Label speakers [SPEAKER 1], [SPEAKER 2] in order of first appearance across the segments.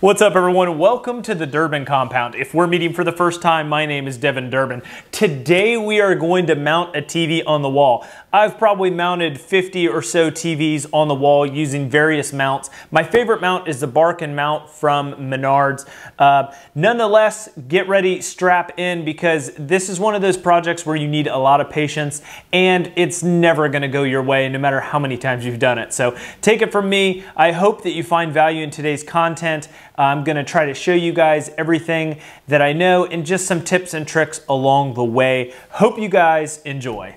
[SPEAKER 1] What's up, everyone? Welcome to the Durbin Compound. If we're meeting for the first time, my name is Devin Durbin. Today, we are going to mount a TV on the wall. I've probably mounted 50 or so TVs on the wall using various mounts. My favorite mount is the Barkan mount from Menards. Uh, nonetheless, get ready, strap in, because this is one of those projects where you need a lot of patience, and it's never gonna go your way, no matter how many times you've done it. So take it from me. I hope that you find value in today's content. I'm gonna try to show you guys everything that I know and just some tips and tricks along the way. Hope you guys enjoy.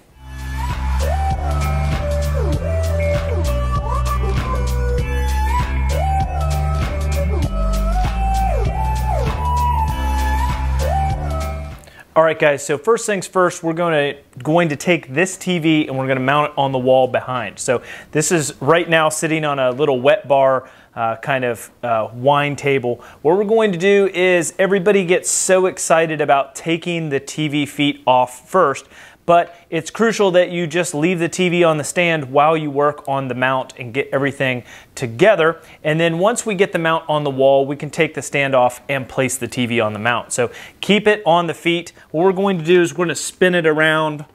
[SPEAKER 1] All right, guys, so first things first, we're going to, going to take this TV and we're to mount it on the wall behind. So this is right now sitting on a little wet bar uh, kind of uh, wine table. What we're going to do is everybody gets so excited about taking the TV feet off first, but it's crucial that you just leave the TV on the stand while you work on the mount and get everything together. And then once we get the mount on the wall, we can take the stand off and place the TV on the mount. So keep it on the feet. What we're going to do is we're going to spin it around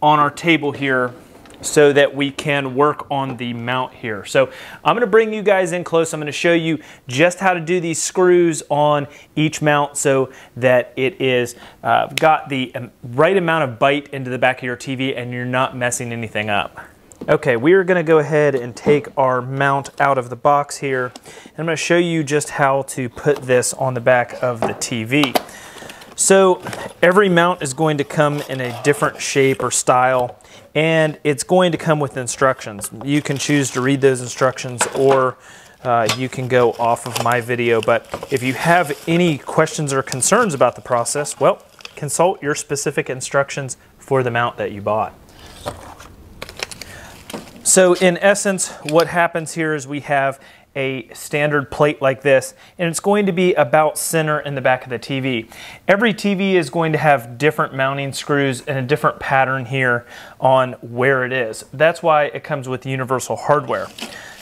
[SPEAKER 1] on our table here so that we can work on the mount here. So I'm gonna bring you guys in close. I'm gonna show you just how to do these screws on each mount so that it is uh, got the um, right amount of bite into the back of your TV and you're not messing anything up. Okay, we are gonna go ahead and take our mount out of the box here. and I'm gonna show you just how to put this on the back of the TV. So every mount is going to come in a different shape or style and it's going to come with instructions. You can choose to read those instructions or uh, you can go off of my video. But if you have any questions or concerns about the process, well, consult your specific instructions for the mount that you bought. So in essence, what happens here is we have a standard plate like this and it's going to be about center in the back of the TV. Every TV is going to have different mounting screws and a different pattern here on where it is. That's why it comes with universal hardware.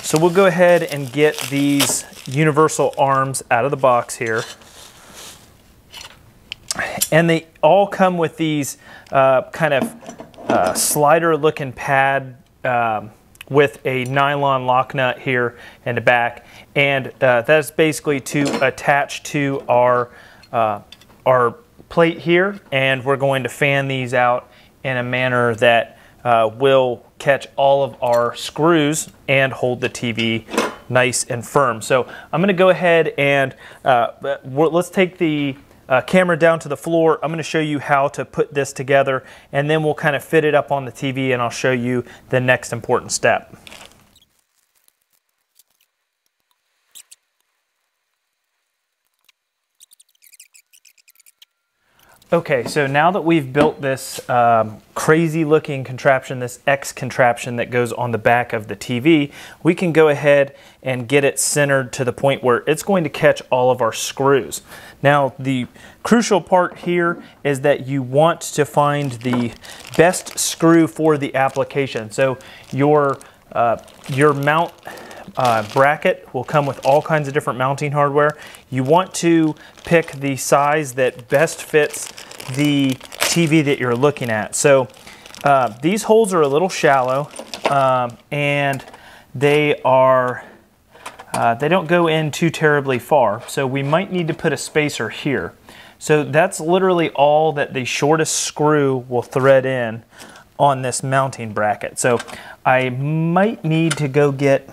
[SPEAKER 1] So we'll go ahead and get these universal arms out of the box here. And they all come with these uh, kind of uh, slider looking pad um, with a nylon lock nut here in the back. And uh, that's basically to attach to our, uh, our plate here. And we're going to fan these out in a manner that uh, will catch all of our screws and hold the TV nice and firm. So I'm gonna go ahead and uh, let's take the uh, camera down to the floor. I'm going to show you how to put this together and then we'll kind of fit it up on the TV and I'll show you the next important step. Okay, so now that we've built this um, crazy looking contraption, this X contraption that goes on the back of the TV, we can go ahead and get it centered to the point where it's going to catch all of our screws. Now, the crucial part here is that you want to find the best screw for the application. So your, uh, your mount uh, bracket will come with all kinds of different mounting hardware. You want to pick the size that best fits the TV that you're looking at. So uh, these holes are a little shallow um, and they are uh, they don't go in too terribly far. So we might need to put a spacer here. So that's literally all that the shortest screw will thread in on this mounting bracket. So I might need to go get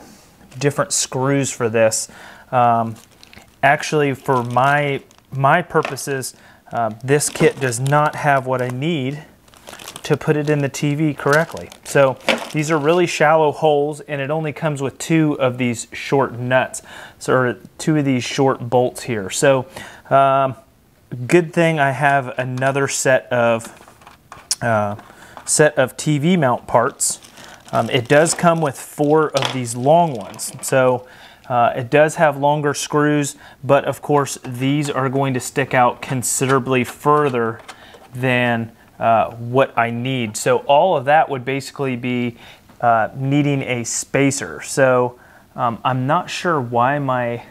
[SPEAKER 1] different screws for this. Um, actually, for my, my purposes, uh, this kit does not have what I need to put it in the TV correctly. So these are really shallow holes and it only comes with two of these short nuts. So two of these short bolts here. So um, good thing I have another set of uh, set of TV mount parts um, it does come with four of these long ones. So uh, it does have longer screws, but of course these are going to stick out considerably further than uh, what I need. So all of that would basically be uh, needing a spacer. So um, I'm not sure why my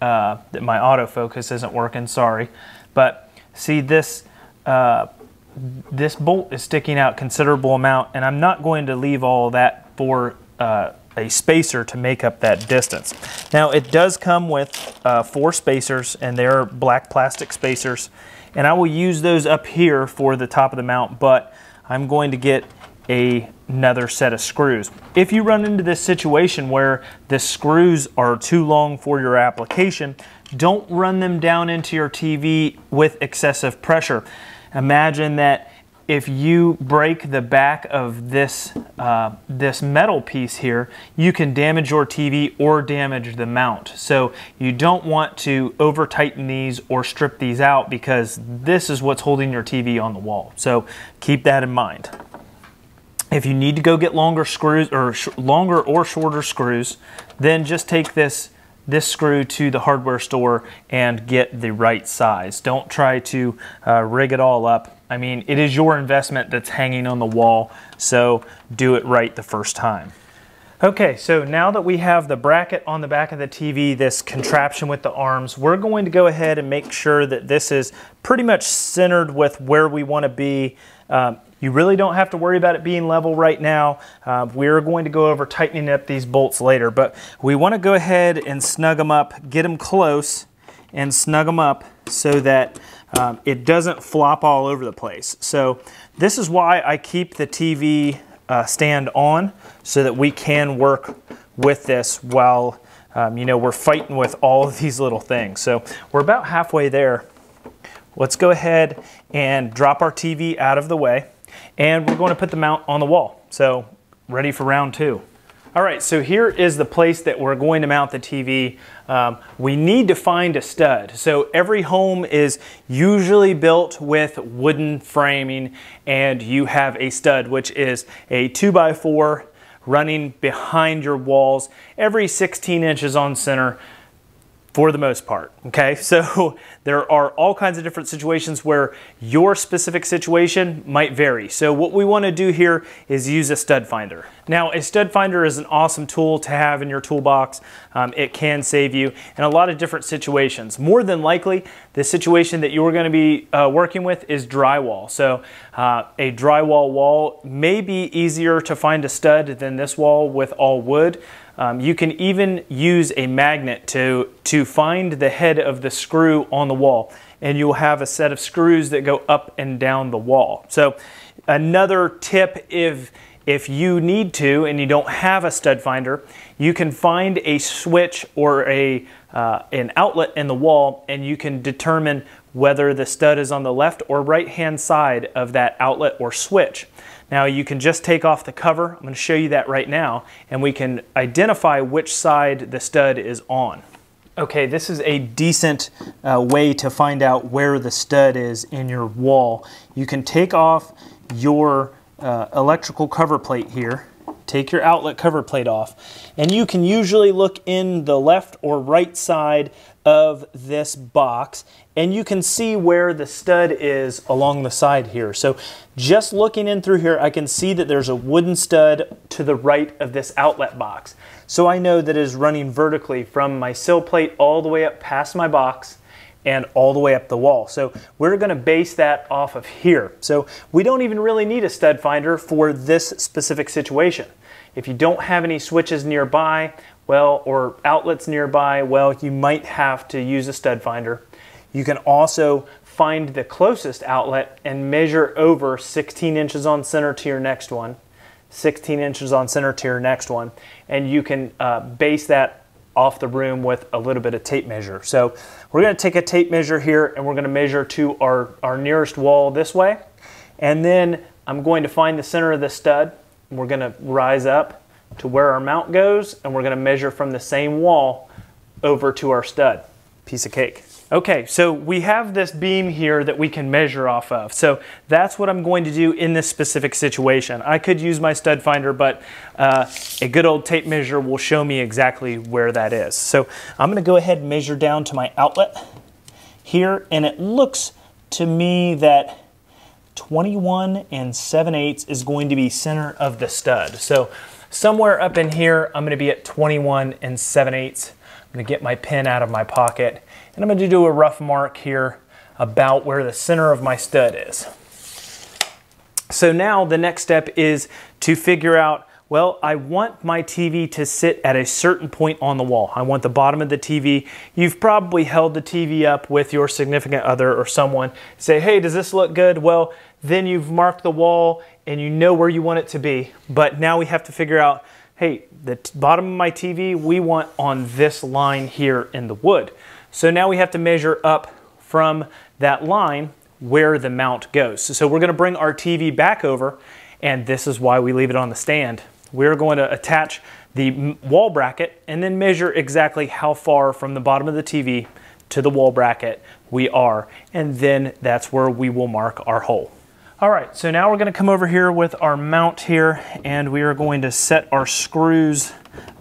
[SPEAKER 1] uh, my autofocus isn't working, sorry. But see this, uh, this bolt is sticking out considerable amount and I'm not going to leave all that for uh, a spacer to make up that distance. Now it does come with uh, four spacers and they're black plastic spacers and I will use those up here for the top of the mount but I'm going to get a, another set of screws. If you run into this situation where the screws are too long for your application, don't run them down into your TV with excessive pressure. Imagine that if you break the back of this, uh, this metal piece here, you can damage your TV or damage the mount. So you don't want to over tighten these or strip these out because this is what's holding your TV on the wall. So keep that in mind. If you need to go get longer screws or longer or shorter screws, then just take this this screw to the hardware store and get the right size. Don't try to uh, rig it all up. I mean, it is your investment that's hanging on the wall, so do it right the first time. Okay, so now that we have the bracket on the back of the TV, this contraption with the arms, we're going to go ahead and make sure that this is pretty much centered with where we want to be. Um, you really don't have to worry about it being level right now. Uh, we're going to go over tightening up these bolts later, but we want to go ahead and snug them up, get them close and snug them up so that um, it doesn't flop all over the place. So this is why I keep the TV uh, stand on so that we can work with this while um, you know we're fighting with all of these little things. So we're about halfway there. Let's go ahead and drop our TV out of the way and we're going to put the mount on the wall. So ready for round two. All right, so here is the place that we're going to mount the TV. Um, we need to find a stud. So every home is usually built with wooden framing and you have a stud, which is a two by four running behind your walls every 16 inches on center for the most part. Okay, so there are all kinds of different situations where your specific situation might vary. So what we want to do here is use a stud finder. Now a stud finder is an awesome tool to have in your toolbox. Um, it can save you in a lot of different situations. More than likely, the situation that you're going to be uh, working with is drywall. So uh, a drywall wall may be easier to find a stud than this wall with all wood. Um, you can even use a magnet to, to find the head of the screw on the wall and you'll have a set of screws that go up and down the wall. So another tip if, if you need to and you don't have a stud finder, you can find a switch or a, uh, an outlet in the wall and you can determine whether the stud is on the left or right hand side of that outlet or switch. Now you can just take off the cover. I'm going to show you that right now and we can identify which side the stud is on. Okay, this is a decent uh, way to find out where the stud is in your wall. You can take off your uh, electrical cover plate here, take your outlet cover plate off, and you can usually look in the left or right side of this box and you can see where the stud is along the side here. So just looking in through here, I can see that there's a wooden stud to the right of this outlet box. So I know that it is running vertically from my sill plate all the way up past my box and all the way up the wall. So we're gonna base that off of here. So we don't even really need a stud finder for this specific situation. If you don't have any switches nearby, well, or outlets nearby, well, you might have to use a stud finder. You can also find the closest outlet and measure over 16 inches on center to your next one, 16 inches on center to your next one, and you can uh, base that off the room with a little bit of tape measure. So we're gonna take a tape measure here and we're gonna measure to our, our nearest wall this way. And then I'm going to find the center of the stud. We're gonna rise up to where our mount goes and we're going to measure from the same wall over to our stud. Piece of cake. Okay, so we have this beam here that we can measure off of. So that's what I'm going to do in this specific situation. I could use my stud finder, but uh, a good old tape measure will show me exactly where that is. So I'm gonna go ahead and measure down to my outlet here, and it looks to me that 21 and 7 eighths is going to be center of the stud. So Somewhere up in here, I'm gonna be at 21 and 7 eighths. I'm gonna get my pen out of my pocket and I'm gonna do a rough mark here about where the center of my stud is. So now the next step is to figure out well, I want my TV to sit at a certain point on the wall. I want the bottom of the TV. You've probably held the TV up with your significant other or someone. Say, hey, does this look good? Well, then you've marked the wall and you know where you want it to be. But now we have to figure out, hey, the bottom of my TV, we want on this line here in the wood. So now we have to measure up from that line where the mount goes. So we're gonna bring our TV back over and this is why we leave it on the stand we're going to attach the wall bracket and then measure exactly how far from the bottom of the TV to the wall bracket we are. And then that's where we will mark our hole. All right, so now we're gonna come over here with our mount here and we are going to set our screws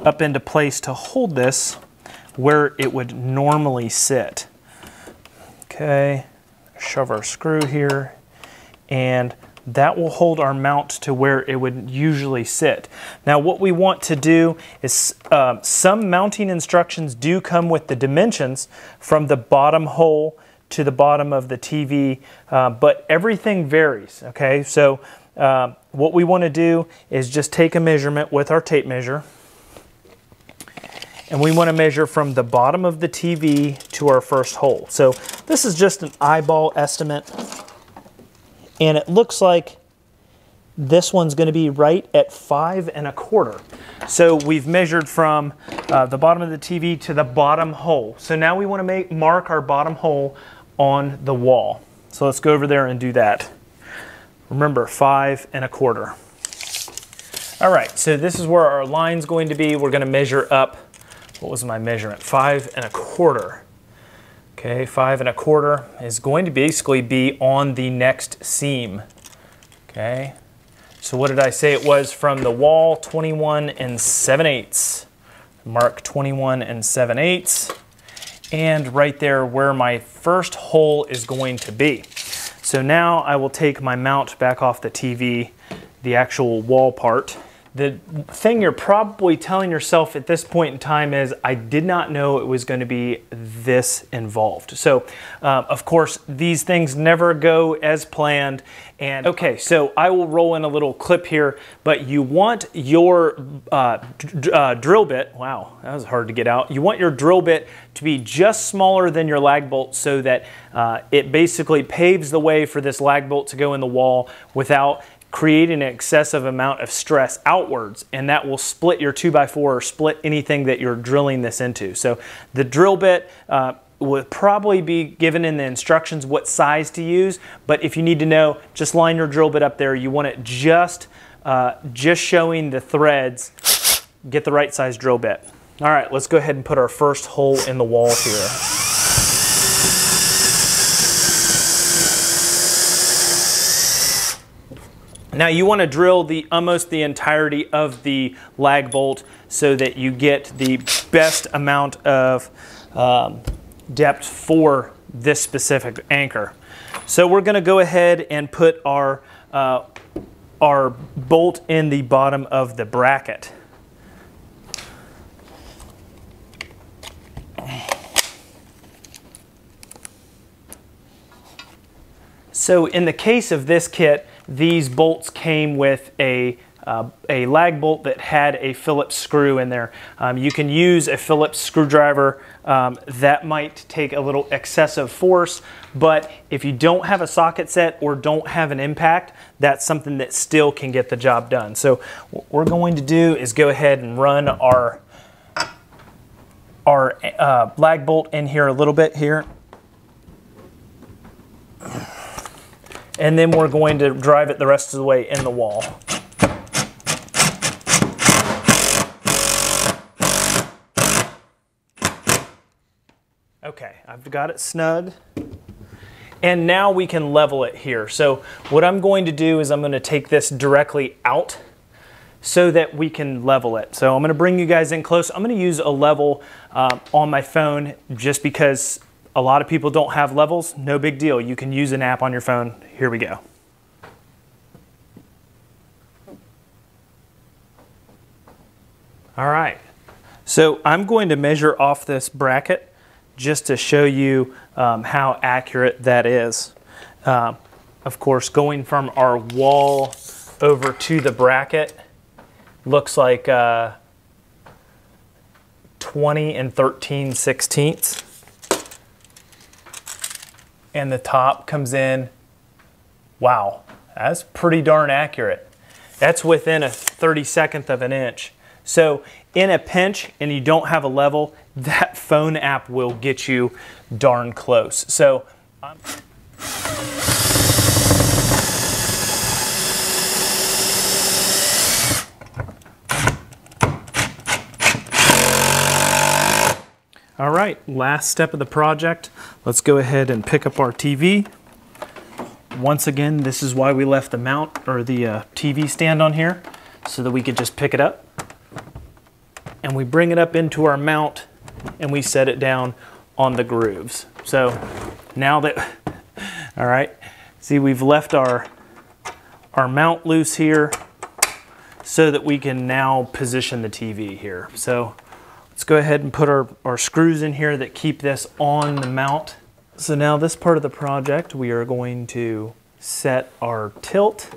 [SPEAKER 1] up into place to hold this where it would normally sit. Okay, shove our screw here and that will hold our mount to where it would usually sit. Now what we want to do is uh, some mounting instructions do come with the dimensions from the bottom hole to the bottom of the TV, uh, but everything varies, okay? So uh, what we wanna do is just take a measurement with our tape measure and we want to measure from the bottom of the TV to our first hole. So this is just an eyeball estimate and it looks like this one's going to be right at five and a quarter. So we've measured from uh, the bottom of the TV to the bottom hole. So now we want to make mark our bottom hole on the wall. So let's go over there and do that. Remember, five and a quarter. All right, so this is where our line's going to be. We're going to measure up, what was my measurement? Five and a quarter. Okay, five and a quarter is going to basically be on the next seam. Okay, so what did I say it was from the wall? 21 and 7 eighths. Mark 21 and 7 eighths. And right there where my first hole is going to be. So now I will take my mount back off the TV, the actual wall part, the thing you're probably telling yourself at this point in time is, I did not know it was going to be this involved. So, uh, of course, these things never go as planned. And okay, so I will roll in a little clip here, but you want your uh, uh, drill bit, wow, that was hard to get out. You want your drill bit to be just smaller than your lag bolt so that uh, it basically paves the way for this lag bolt to go in the wall without creating an excessive amount of stress outwards and that will split your 2x4 or split anything that you're drilling this into. So the drill bit uh, would probably be given in the instructions what size to use, but if you need to know, just line your drill bit up there. You want it just, uh, just showing the threads. Get the right size drill bit. All right, let's go ahead and put our first hole in the wall here. Now you want to drill the almost the entirety of the lag bolt so that you get the best amount of um, depth for this specific anchor. So we're going to go ahead and put our, uh, our bolt in the bottom of the bracket. So in the case of this kit, these bolts came with a uh, a lag bolt that had a Phillips screw in there. Um, you can use a Phillips screwdriver. Um, that might take a little excessive force, but if you don't have a socket set or don't have an impact, that's something that still can get the job done. So what we're going to do is go ahead and run our, our uh, lag bolt in here a little bit here. And then we're going to drive it the rest of the way in the wall. Okay, I've got it snug. And now we can level it here. So what I'm going to do is I'm going to take this directly out so that we can level it. So I'm going to bring you guys in close. I'm going to use a level uh, on my phone just because a lot of people don't have levels, no big deal. You can use an app on your phone. Here we go. All right. So I'm going to measure off this bracket just to show you um, how accurate that is. Um, of course, going from our wall over to the bracket looks like uh, 20 and 13 sixteenths. And the top comes in, wow, that's pretty darn accurate. That's within a 32nd of an inch. So in a pinch and you don't have a level, that phone app will get you darn close. So um, right, last step of the project. Let's go ahead and pick up our TV. Once again, this is why we left the mount or the uh, TV stand on here so that we could just pick it up. And we bring it up into our mount and we set it down on the grooves. So now that, all right, see we've left our, our mount loose here so that we can now position the TV here. So Let's go ahead and put our, our screws in here that keep this on the mount. So now this part of the project, we are going to set our tilt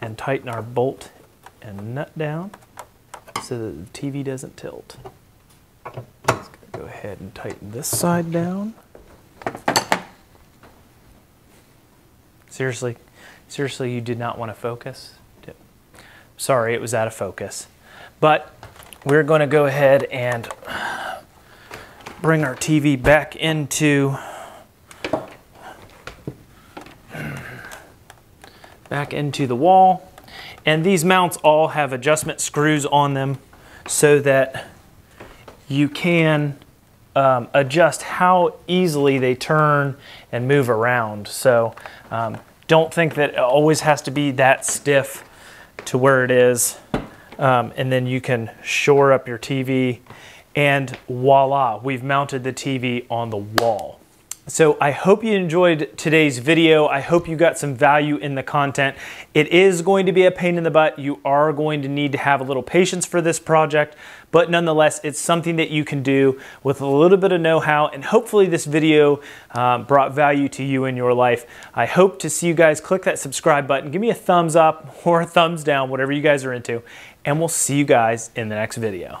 [SPEAKER 1] and tighten our bolt and nut down so that the TV doesn't tilt. Let's go ahead and tighten this side down. Seriously, seriously, you did not want to focus? Sorry, it was out of focus. But we're going to go ahead and bring our TV back into back into the wall. And these mounts all have adjustment screws on them so that you can um, adjust how easily they turn and move around. So um, don't think that it always has to be that stiff to where it is um, and then you can shore up your TV and voila, we've mounted the TV on the wall. So I hope you enjoyed today's video. I hope you got some value in the content. It is going to be a pain in the butt. You are going to need to have a little patience for this project, but nonetheless, it's something that you can do with a little bit of know-how, and hopefully this video um, brought value to you in your life. I hope to see you guys click that subscribe button. Give me a thumbs up or a thumbs down, whatever you guys are into, and we'll see you guys in the next video.